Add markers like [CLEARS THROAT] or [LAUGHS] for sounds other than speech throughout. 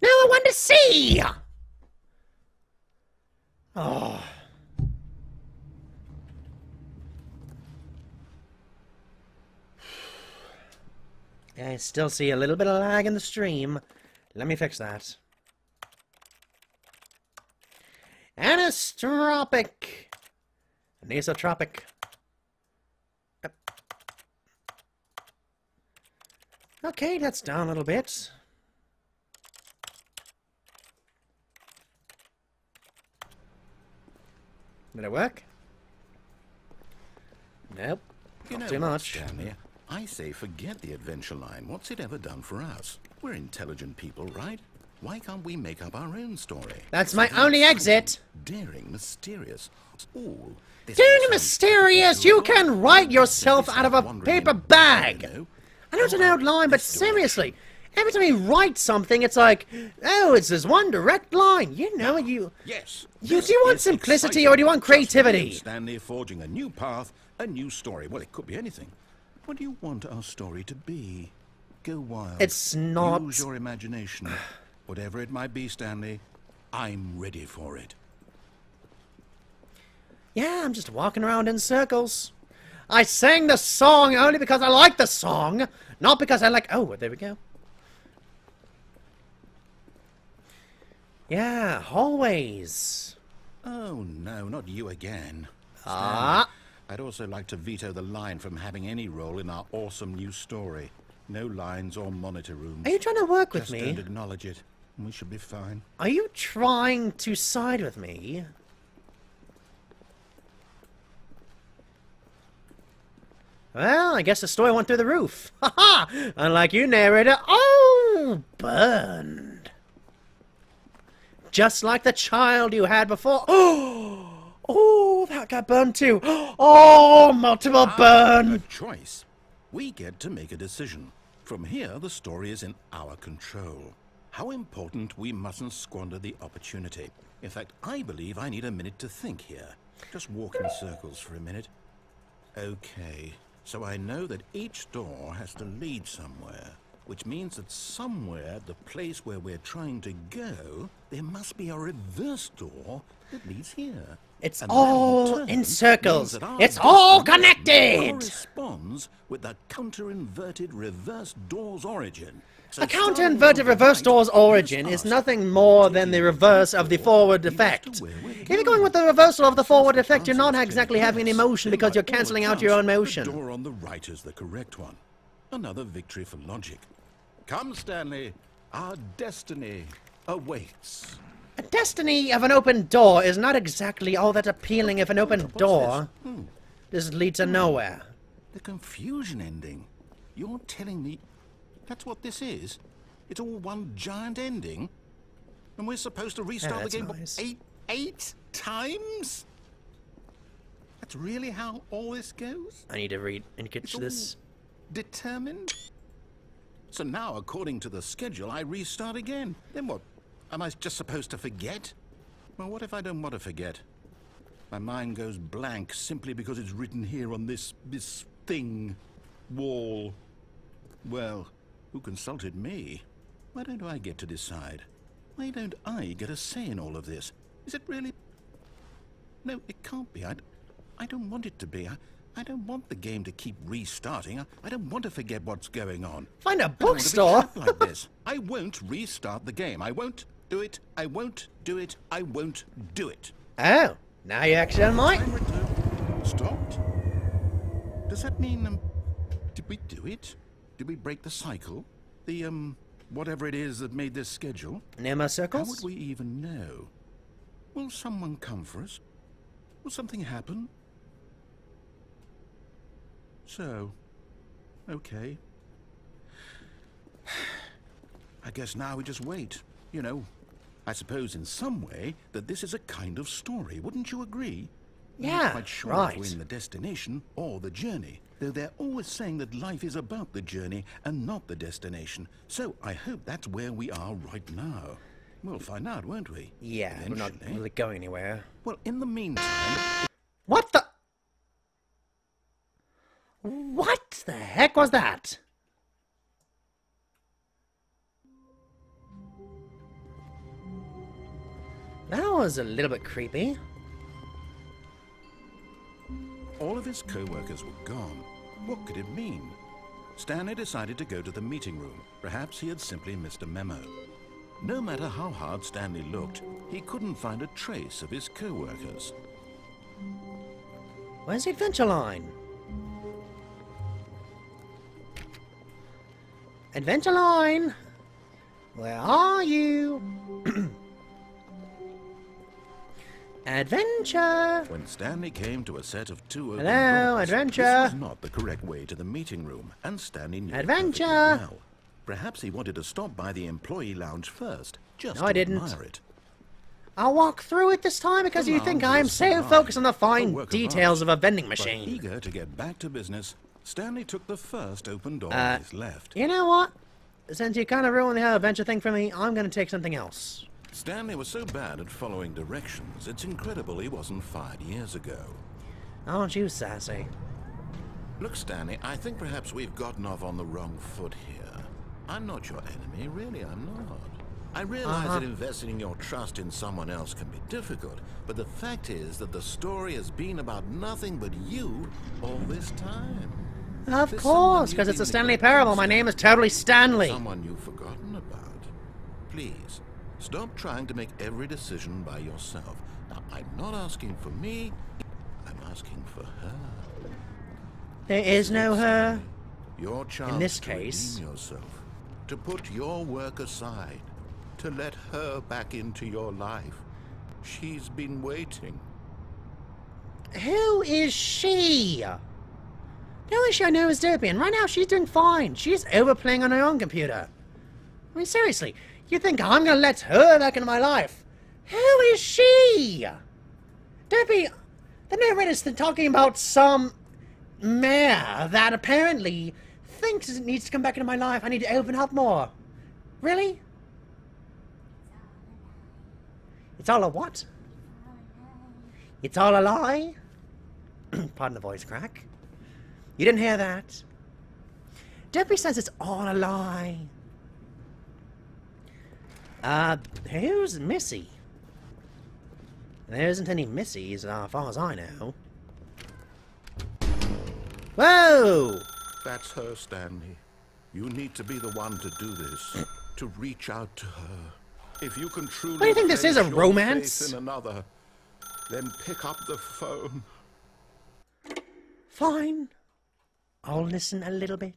Now I want to see! Oh. [SIGHS] I still see a little bit of lag in the stream. Let me fix that. Anistropic. Anisotropic. Okay, that's down a little bit. Did it work? Nope. You Not know too much. Stanley? I say forget the adventure line. What's it ever done for us? We're intelligent people, right? Why can't we make up our own story? That's my Something only exit. Daring, mysterious. Ooh, this Daring mysterious, you can write yourself out of a paper bag. you know? I know it's an outline, but this direction? seriously, every time you write something, it's like, oh, it's this one direct line. You know, you. Yes. You- do you want simplicity or do you want Just me and creativity? Stanley forging a new path, a new story. Well, it could be anything. What do you want our story to be? Go wild. It's not- Use your imagination. [SIGHS] Whatever it might be, Stanley, I'm ready for it. Yeah, I'm just walking around in circles. I sang the song only because I like the song, not because I like. Oh, there we go. Yeah, hallways. Oh no, not you again. Ah. I'd also like to veto the line from having any role in our awesome new story. No lines or monitor rooms. Are you trying to work with Just me? don't acknowledge it. and We should be fine. Are you trying to side with me? Well, I guess the story went through the roof. [LAUGHS] Ha ha! Unlike you, narrator. Oh, burned. Just like the child you had before. Oh, [GASPS] oh, that got burned too. [GASPS] Oh, multiple ah, A burn. choice. We get to make a decision. From here, the story is in our control. How important we mustn't squander the opportunity. In fact, I believe I need a minute to think here. Just walk in circles for a minute. Okay, so I know that each door has to lead somewhere, which means that somewhere, the place where we're trying to go, there must be a reverse door that leads here. It's And all in circles. It's all connected. Corresponds with the counter-inverted reverse door's origin. So A counter-inverted reverse right, door's origin is nothing more than the reverse of the forward leads us to effect. If you're going with the reversal of the forward effect, you're not exactly having any guess, emotion because you're cancelling out your own motion. The door on the right is the correct one. Another victory for logic. Come, Stanley. Our destiny awaits. A destiny of an open door is not exactly all that appealing if an open What's door this? Hmm, just leads to nowhere. the confusion ending. You're telling me that's what this is? It's all one giant ending? And we're supposed to restart that's the game nice. eight eight times? That's really how all this goes? I need to read and catch this. determined? So now, according to the schedule, I restart again. Then what? Am I just supposed to forget? Well, what if I don't want to forget? My mind goes blank simply because it's written here on this this thing wall. Well, who consulted me? Why don't I get to decide? Why don't I get a say in all of this? Is it really? No, it can't be. I, I don't want it to be. I, I don't want the game to keep restarting. I, don't want to forget what's going on. Find a don't want to be bookstore. like this. I won't restart the game. I won't do it. I won't do it. I won't do it. Oh, now you actually don't mind. Stopped. Does that mean um, did we do it? Did we break the cycle? The um, whatever it is that made this schedule? Near my How circles? would we even know? Will someone come for us? Will something happen? So, okay. [SIGHS] I guess now we just wait. You know, I suppose in some way that this is a kind of story. Wouldn't you agree? Yeah, not quite sure if right. we're in the destination or the journey, though they're always saying that life is about the journey and not the destination. So I hope that's where we are right now. We'll find out, won't we? Yeah, we're not really going anywhere. Well, in the meantime, What the? What the heck was that? That was a little bit creepy. All of his co-workers were gone. What could it mean? Stanley decided to go to the meeting room. Perhaps he had simply missed a memo. No matter how hard Stanley looked, he couldn't find a trace of his co-workers. Where's the adventure line? Adventure line! Where are you? [CLEARS THROAT] adventure! When Stanley came to a set of two open Hello, doors, adventure. this was not the correct way to the meeting room, and Stanley knew Adventure. well. Perhaps he wanted to stop by the employee lounge first, just No, I didn't. admire it. I'll walk through it this time because The you think I'm so focused on the fine work of details art. of a vending machine. eager to get back to business, Stanley took the first open door Uh, his left. You know what? Since you kind of ruined the whole adventure thing for me, I'm going to take something else. Stanley was so bad at following directions, it's incredible he wasn't fired years ago. Aren't you sassy? Look, Stanley, I think perhaps we've gotten off on the wrong foot here. I'm not your enemy, really, I'm not. I realize Uh-huh. that investing your trust in someone else can be difficult, but the fact is that the story has been about nothing but you all this time. Of course, because it's a Stanley Parable. My name is totally Stanley. Someone you've forgotten about. Please, stop trying to make every decision by yourself. Now, I'm not asking for me, I'm asking for her. There is no her. Your chance In this to case- redeem yourself, to put your work aside, to let her back into your life. She's been waiting. Who is she? She I know is Derpy, and right now she's doing fine. She's overplaying on her own computer. I mean, seriously, you think I'm gonna let her back into my life? Who is she? Derpy, the narrator's talking about some mayor that apparently thinks it needs to come back into my life. I need to open up more. Really? It's all a what? It's all a lie? [CLEARS THROAT] Pardon the voice crack. You didn't hear that? Debbie says it's all a lie. Uh, who's Missy? There isn't any Missies as far as I know. Whoa! That's her, Stanley. You need to be the one to do this, [COUGHS] to reach out to her. If you can truly What do you think this is, a romance? in another, then pick up the phone. Fine. I'll listen a little bit.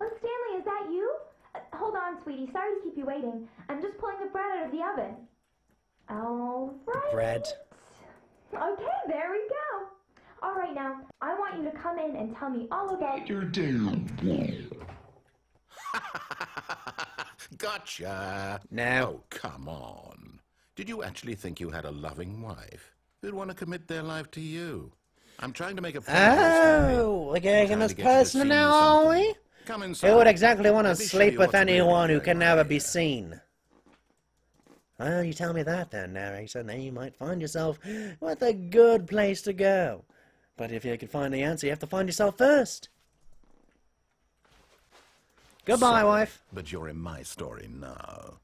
Oh, Stanley, is that you? Uh, hold on, sweetie. Sorry to keep you waiting. I'm just pulling the bread out of the oven. All right. Bread. Okay, there we go. All right, now, I want you to come in and tell me all about your [LAUGHS] gotcha. Now, Oh, come on. Did you actually think you had a loving wife who'd want to commit their life to you? I'm trying to make a point. Oh, we're getting this to get you to personal now, are we? Come inside. Who would exactly want to Let me show sleep with anyone who can never be seen? Well, you tell me that then, narrator, then you might find yourself with a good place to go. But if you can find the answer, you have to find yourself first. Goodbye, Sorry, wife. But you're in my story now.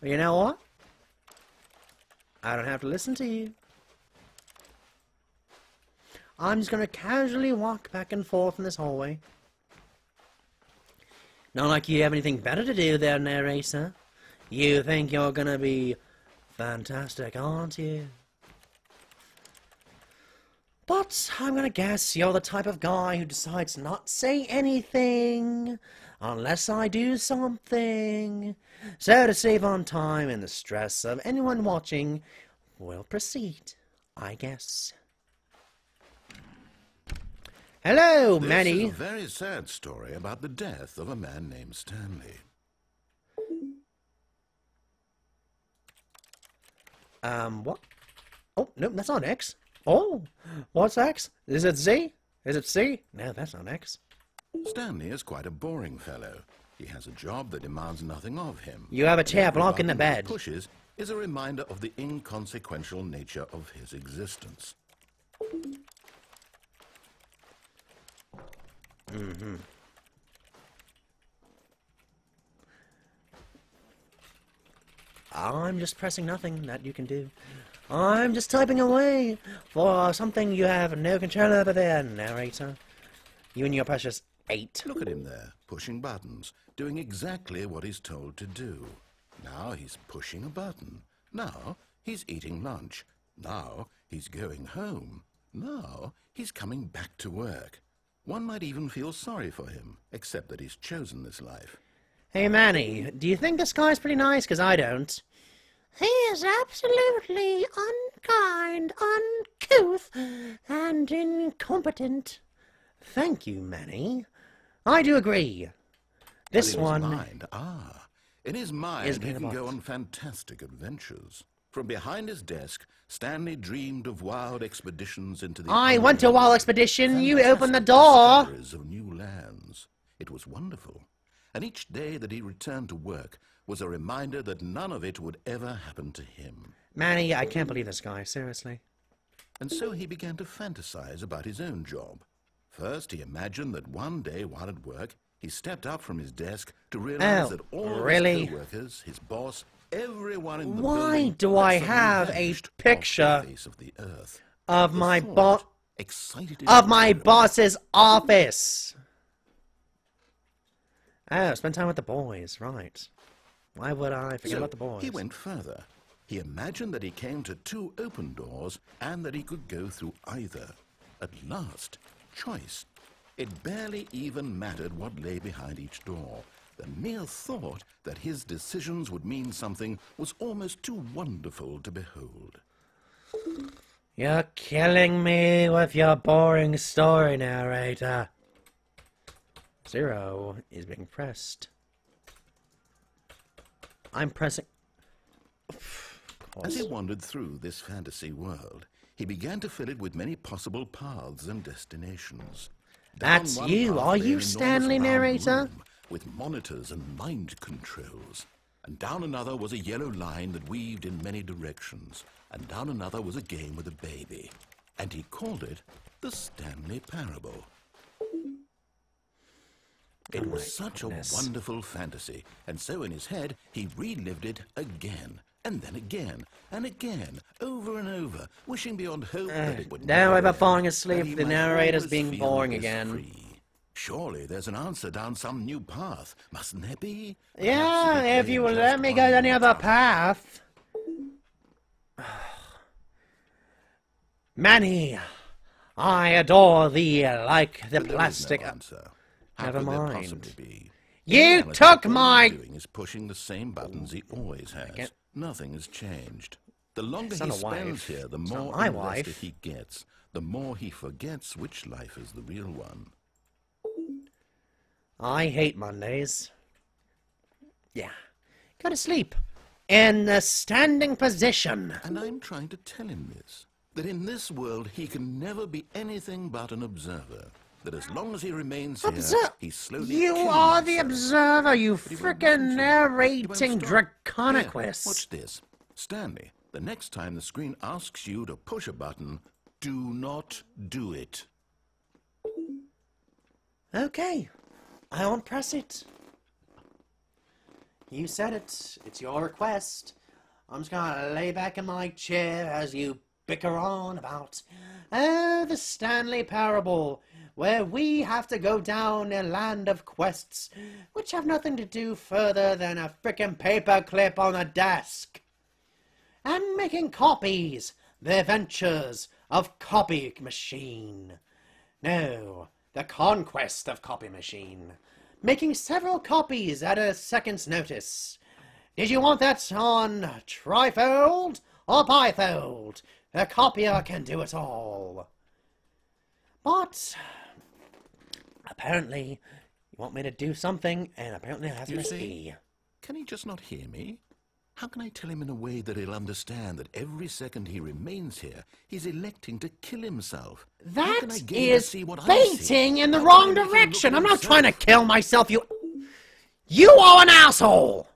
You know what? I don't have to listen to you. I'm just gonna casually walk back and forth in this hallway. Not like you have anything better to do there, narrator. You think you're gonna be fantastic, aren't you? But I'm gonna guess you're the type of guy who decides not to say anything unless I do something. So to save on time and the stress of anyone watching, we'll proceed, I guess. Hello, This Manny. is a very sad story about the death of a man named Stanley. Um, what? Oh, no, that's not X. Oh, what's X? Is it Z? Is it C? No, that's not X. Stanley is quite a boring fellow. He has a job that demands nothing of him. You have a chair Every blocking the bed. pushes is a reminder of the inconsequential nature of his existence. Mm-hmm. I'm just pressing nothing that you can do. I'm just typing away for something you have no control over there, narrator. You and your precious eight. Look at him there, pushing buttons, doing exactly what he's told to do. Now he's pushing a button. Now he's eating lunch. Now he's going home. Now he's coming back to work. One might even feel sorry for him, except that he's chosen this life. Hey, Manny, do you think this guy's pretty nice? Because I don't. He is absolutely unkind, uncouth, and incompetent. Thank you, Manny. I do agree. This But in one. His mind, ah, in his mind, he can a go on fantastic adventures. From behind his desk, Stanley dreamed of wild expeditions into the. I went to a wild expedition. You open the door. of new lands. It was wonderful, and each day that he returned to work was a reminder that none of it would ever happen to him. Manny, I can't believe this guy. Seriously. And so he began to fantasize about his own job. First, he imagined that one day while at work, he stepped up from his desk to realize Oh, that all really? his co-workers, his boss, everyone in the Why do I have a vanished off the picture of the earth. Of The my boss. Of my boss's office. Oh, spend time with the boys. Right. Why would I forget So about the boys? He went further. He imagined that he came to two open doors and that he could go through either. At last, choice. It barely even mattered what lay behind each door. The mere thought that his decisions would mean something was almost too wonderful to behold. You're killing me with your boring story, narrator. Zero is being pressed. I'm pressing. As he wandered through this fantasy world, he began to fill it with many possible paths and destinations. Down That's you. path Are you Stanley, narrator? room With monitors and mind controls. And down another was a yellow line that weaved in many directions. And down another was a game with a baby. And he called it the Stanley Parable. It Oh was such goodness. a wonderful fantasy, and so in his head he relived it again, and then again, and again, over and over, wishing beyond hope that it would now never I'm falling asleep, the narrator's being boring again. free. Surely there's an answer down some new path, mustn't there be? Yeah, if you will let me go one any other path. [SIGHS] Manny, I adore thee like the But there is plastic. No answer. How Never mind. possibly be? You took all my- doing is pushing the same buttons he always has. get- Nothing has changed. The longer he spends wife. here, the more my he gets. The more he forgets which life is the real one. I hate Mondays. Yeah. Go to sleep. In a standing position. And I'm trying to tell him this. That in this world he can never be anything but an observer. That as long as he remains here, Obser- he slowly You are the himself. observer, you But he won't listen frickin' to me. He won't narrating. Here, Draconequus. watch this. Stanley, the next time the screen asks you to push a button, do not do it. Okay. I won't press it. You said it. It's your request. I'm just gonna lay back in my chair as you bicker on about oh, the Stanley Parable, where we have to go down a land of quests which have nothing to do further than a frickin' paperclip on a desk. And making copies, the adventures of Copy Machine. No, the conquest of Copy Machine. Making several copies at a second's notice. Did you want that on trifold or bifold? A copier can do it all. But apparently, you want me to do something, and apparently I have to You? E. Can he just not hear me? How can I tell him in a way that he'll understand that every second he remains here, he's electing to kill himself? That can I get him to is see what I see? fainting in the How wrong can I make him look direction. I'm not trying to kill myself, you. You are an asshole!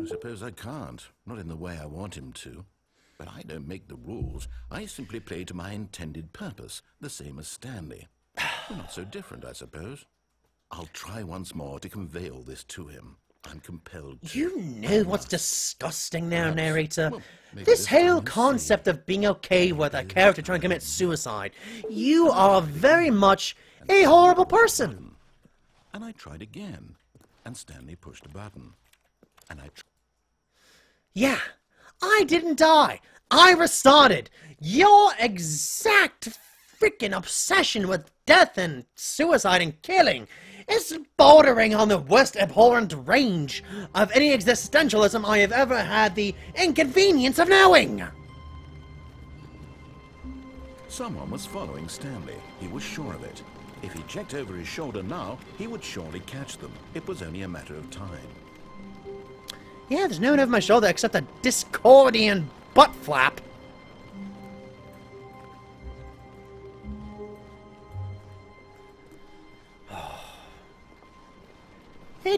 I suppose I can't. Not in the way I want him to. But I don't make the rules. I simply play to my intended purpose, the same as Stanley. [SIGHS] We're not so different, I suppose. I'll try once more to convey all this to him. I'm compelled to. You know what's disgusting now, Perhaps. narrator? Well, this whole concept of being okay with a character trying to commit suicide. You are very much a horrible person. And I tried again, and Stanley pushed a button. And I tr- Yeah, I didn't die. I restarted. Your exact freaking obsession with death and suicide and killing is bordering on the worst abhorrent range of any existentialism I have ever had the inconvenience of knowing. Someone was following Stanley. He was sure of it. If he checked over his shoulder now, he would surely catch them. It was only a matter of time. Yeah, there's no one over my shoulder except a Discordian butt flap.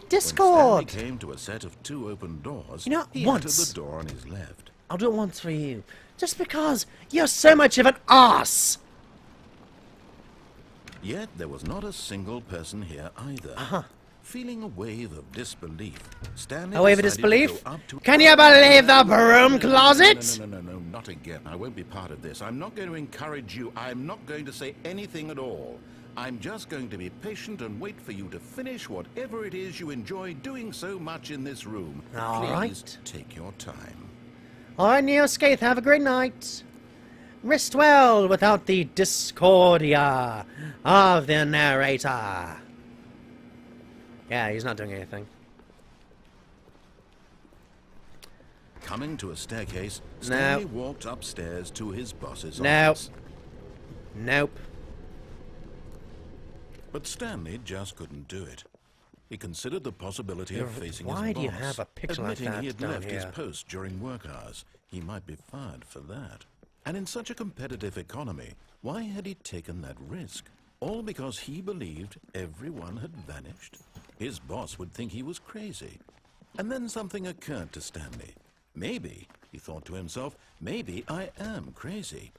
Hey, When Discord! Stanley came to a set of two open doors, You know, he once- entered the door on his left. I'll do it once for you. Just because you're so much of an ass. Yet there was not a single person here either. Uh-huh. Feeling a wave of disbelief, Stanley A wave of decided to disbelief? to- Can you believe the broom No, closet? No, no, no, no, no, not again. I won't be part of this. I'm not going to encourage you. I'm not going to say anything at all. I'm just going to be patient and wait for you to finish whatever it is you enjoy doing so much in this room. All Please right. take your time. Alright, Neo Skaith, have a great night. Rest well without the discordia of the narrator. Yeah, he's not doing anything. Coming to a staircase, No. Stanley walked upstairs to his boss's No. office. Nope. But Stanley just couldn't do it. He considered the possibility of facing why his do you have a picture like admitting that he had left his post during work hours. He might be fired for that. And in such a competitive economy, why had he taken that risk? All because he believed everyone had vanished? His boss would think he was crazy. And then something occurred to Stanley. Maybe, he thought to himself, maybe I am crazy.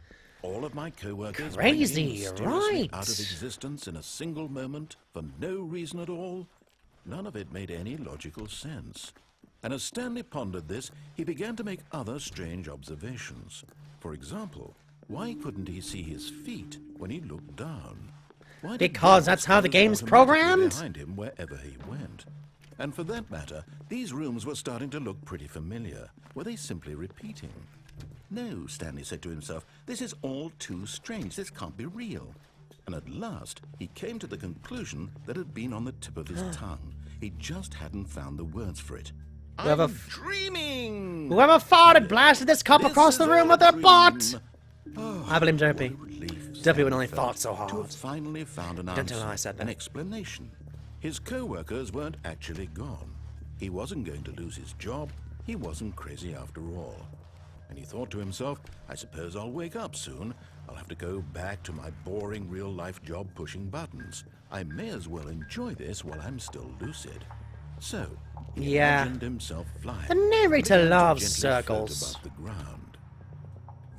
All of my co-workers Crazy, right. out of existence in a single moment for no reason at all. None of it made any logical sense. And as Stanley pondered this, he began to make other strange observations. For example, why couldn't he see his feet when he looked down? Why Because that's how the game's programmed? Behind him wherever he went. And for that matter, these rooms were starting to look pretty familiar. Were they simply repeating? No, Stanley said to himself, this is all too strange. This can't be real. And at last, he came to the conclusion that had been on the tip of his [GASPS] tongue. He just hadn't found the words for it. Whoever I'm dreaming! Whoever farted blasted this cup This across the room with their butt. Oh, I blame Derpy. Derpy would only thought so To hard. have finally found an Don't answer, tell her I said an that. explanation. His co-workers weren't actually gone. He wasn't going to lose his job. He wasn't crazy after all. And he thought to himself, I suppose I'll wake up soon. I'll have to go back to my boring real-life job pushing buttons. I may as well enjoy this while I'm still lucid. So, he Yeah. imagined himself flying. The narrator loves circles. above the ground.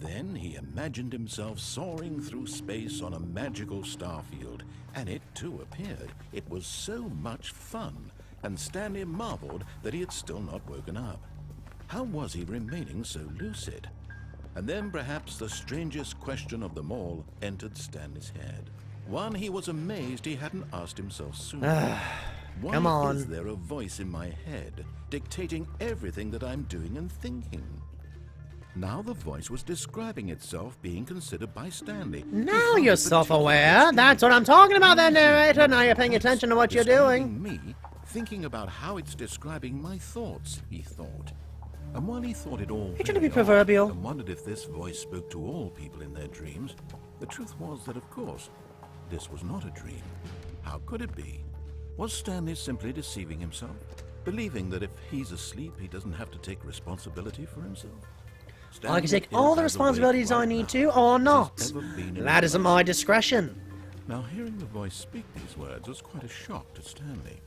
Then he imagined himself soaring through space on a magical starfield, and it too appeared. It was so much fun, and Stanley marveled that he had still not woken up. How was he remaining so lucid? And then perhaps the strangest question of them all entered Stanley's head. One he was amazed he hadn't asked himself sooner. Ah, Why come on. is there a voice in my head dictating everything that I'm doing and thinking? Now the voice was describing itself being considered by Stanley. Now you're self-aware. That's what I'm talking about there, narrator. Now you're paying attention to what you're doing. Me thinking about how it's describing my thoughts, he thought. And while he thought it all trying to be proverbial. and wondered if this voice spoke to all people in their dreams, the truth was that, of course, this was not a dream. How could it be? Was Stanley simply deceiving himself, believing that if he's asleep, he doesn't have to take responsibility for himself? I can take all the responsibilities I need to, or not. he's ever been in That is at my discretion. Now, hearing the voice speak these words was quite a shock to Stanley.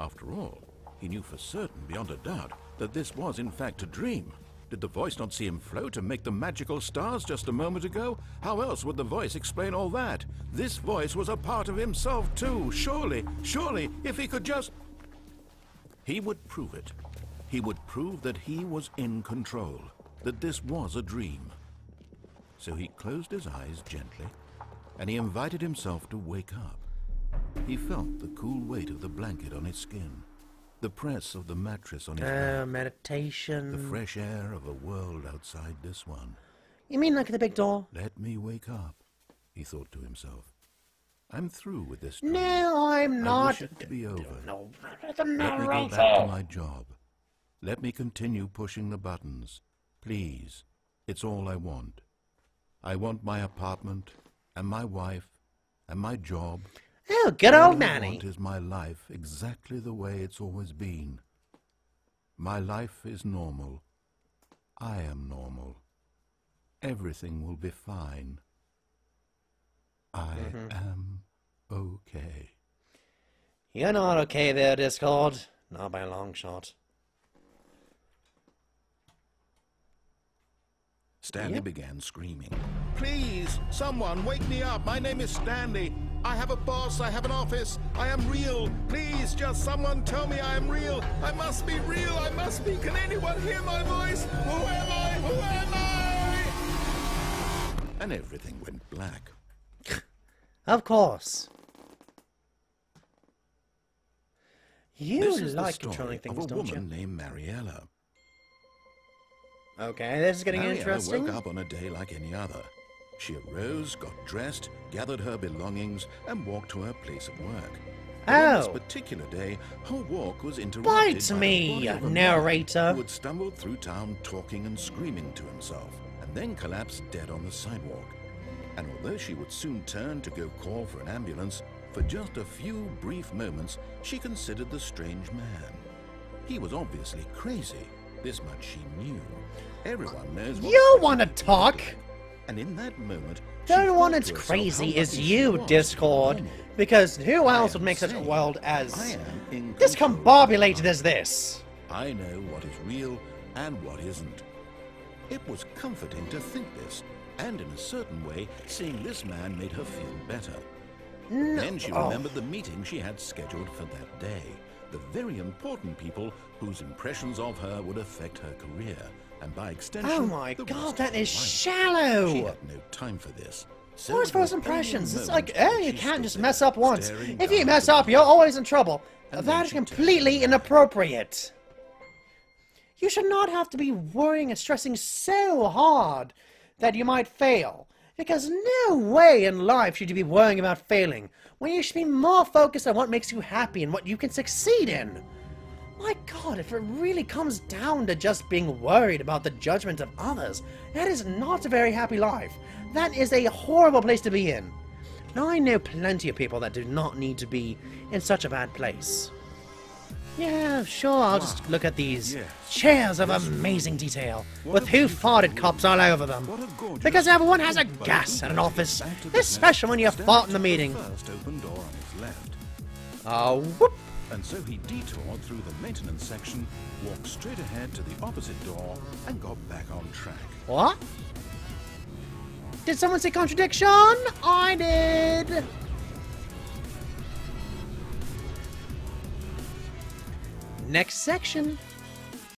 After all, he knew for certain, beyond a doubt, that this was in fact a dream. Did the voice not see him float and make the magical stars just a moment ago? How else would the voice explain all that? This voice was a part of himself too, surely, surely, if he could just... He would prove it. He would prove that he was in control, that this was a dream. So he closed his eyes gently, and he invited himself to wake up. He felt the cool weight of the blanket on his skin, the press of the mattress on his Uh, back, the fresh air of a world outside this one. You mean like the big door? Let me wake up, he thought to himself. I'm through with this dream. No, I'm I not. wish it to be over. No, the Let me go back to my job. Let me continue pushing the buttons. Please. It's all I want. I want my apartment, and my wife, and my job. Oh, good All old I Nanny. want is my life exactly the way it's always been. My life is normal. I am normal. Everything will be fine. I Mm-hmm. am okay. You're not okay there, Discord. Not by a long shot. Stanley Yep. began screaming. Please, someone, wake me up. My name is Stanley. I have a boss. I have an office. I am real. Please, just someone tell me I am real. I must be real. I must be. Can anyone hear my voice? Who am I? Who am I? And everything went black. Of course. You this is like the story controlling things, of a woman named Mariella. Okay, this is getting Mariella interesting. woke up on a day like any other. She arose, got dressed, gathered her belongings, and walked to her place of work. But on this Oh. particular day, her walk was interrupted Bite by me, a narrator. Who had stumbled through town talking and screaming to himself, and then collapsed dead on the sidewalk. And although she would soon turn to go call for an ambulance, for just a few brief moments she considered the strange man. He was obviously crazy. This much she knew. Everyone knows what You want to talk? And in that moment, The only one that's crazy is you, was to be Discord. Because who else would make such a world as am in control discombobulated as this? I know what is real and what isn't. It was comforting to think this, and in a certain way, seeing this man made her feel better. No. Then she oh. remembered the meeting she had scheduled for that day. The very important people whose impressions of her would affect her career, and by oh extension, Oh my god, that is that of her is. She had no time for this. So first impressions? It's like, oh, you can't just mess up once. If you mess up, you're always in trouble. That is completely inappropriate. You should not have to be worrying and stressing so hard that you might fail. Because no way in life should you be worrying about failing when you should be more focused on what makes you happy and what you can succeed in. My god, if it really comes down to just being worried about the judgment of others, that is not a very happy life. That is a horrible place to be in. Now, I know plenty of people that do not need to be in such a bad place. Yeah, sure, I'll just look at these yes. chairs of amazing detail, with who farted cops all over them. What a gorgeous Because everyone has a gas at an office, back to business, especially when you fought in the meeting. first open door on his left. Oh, whoop! And so he detoured through the maintenance section, walked straight ahead to the opposite door, and got back on track. What? Did someone say contradiction? I did. Next section.